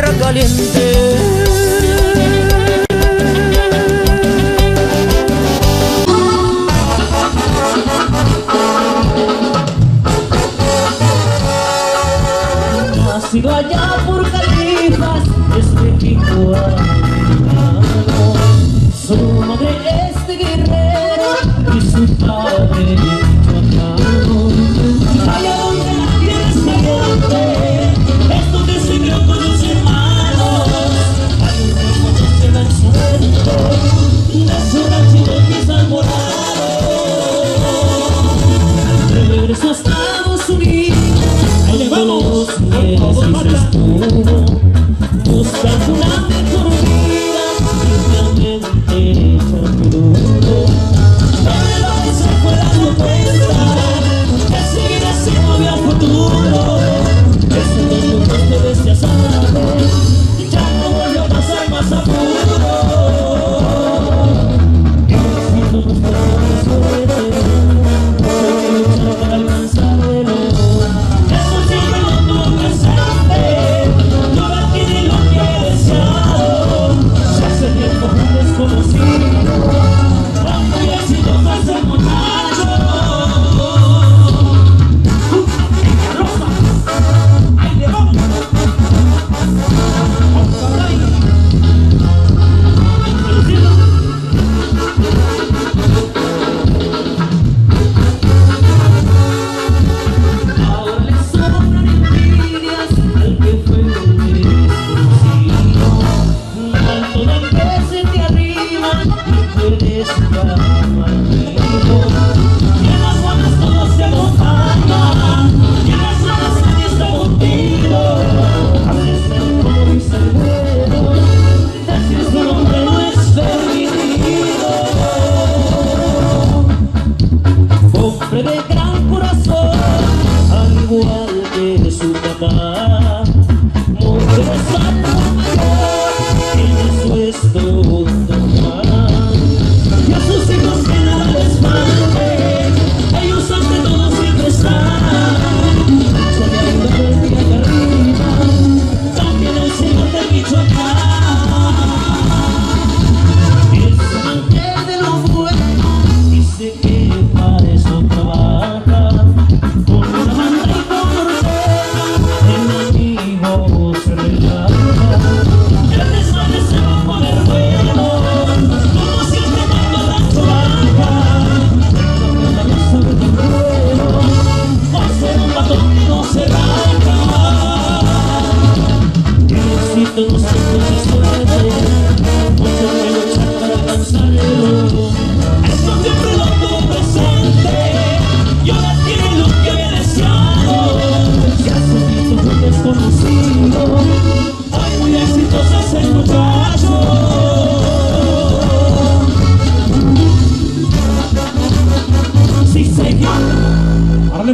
tierra caliente. Nacido allá por Califas, es este México americano. Su madre Santuna.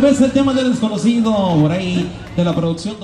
revés el tema del desconocido, por ahí, de la producción.